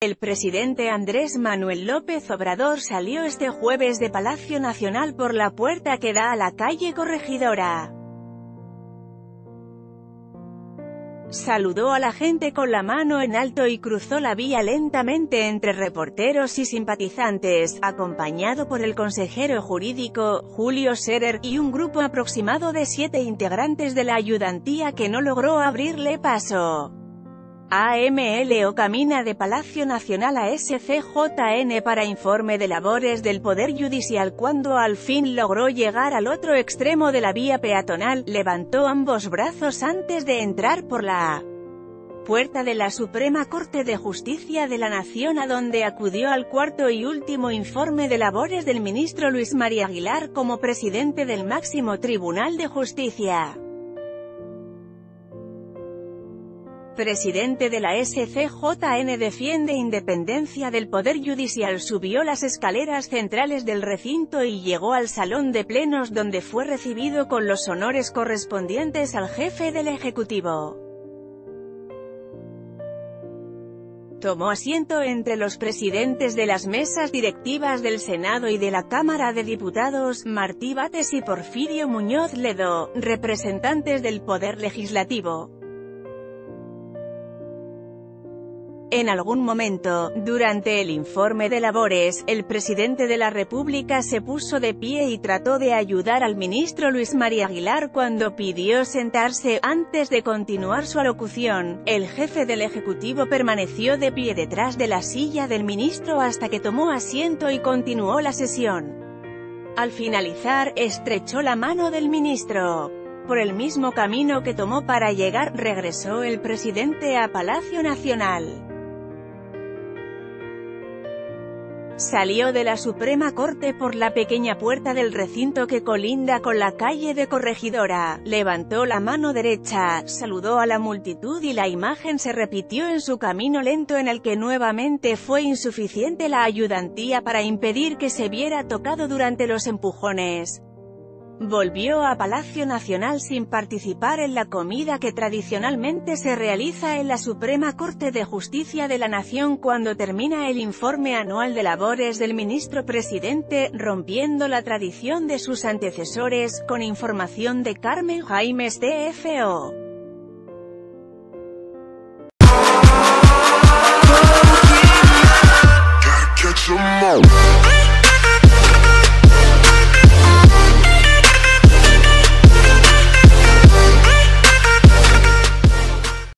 El presidente Andrés Manuel López Obrador salió este jueves de Palacio Nacional por la puerta que da a la calle Corregidora. Saludó a la gente con la mano en alto y cruzó la vía lentamente entre reporteros y simpatizantes, acompañado por el consejero jurídico, Julio Serer, y un grupo aproximado de siete integrantes de la ayudantía que no logró abrirle paso. AMLO camina de Palacio Nacional a SCJN para informe de labores del Poder Judicial cuando al fin logró llegar al otro extremo de la vía peatonal, levantó ambos brazos antes de entrar por la puerta de la Suprema Corte de Justicia de la Nación a donde acudió al cuarto y último informe de labores del ministro Luis María Aguilar como presidente del máximo Tribunal de Justicia. Presidente de la SCJN defiende independencia del Poder Judicial subió las escaleras centrales del recinto y llegó al salón de plenos donde fue recibido con los honores correspondientes al jefe del Ejecutivo. Tomó asiento entre los presidentes de las mesas directivas del Senado y de la Cámara de Diputados, Martí Bates y Porfirio Muñoz Ledo, representantes del Poder Legislativo. En algún momento, durante el informe de labores, el presidente de la República se puso de pie y trató de ayudar al ministro Luis María Aguilar cuando pidió sentarse. Antes de continuar su alocución, el jefe del Ejecutivo permaneció de pie detrás de la silla del ministro hasta que tomó asiento y continuó la sesión. Al finalizar, estrechó la mano del ministro. Por el mismo camino que tomó para llegar, regresó el presidente a Palacio Nacional. Salió de la Suprema Corte por la pequeña puerta del recinto que colinda con la calle de Corregidora, levantó la mano derecha, saludó a la multitud y la imagen se repitió en su camino lento en el que nuevamente fue insuficiente la ayudantía para impedir que se viera tocado durante los empujones. Volvió a Palacio Nacional sin participar en la comida que tradicionalmente se realiza en la Suprema Corte de Justicia de la Nación cuando termina el informe anual de labores del ministro presidente, rompiendo la tradición de sus antecesores, con información de Carmen Jaimes DFO. Can't em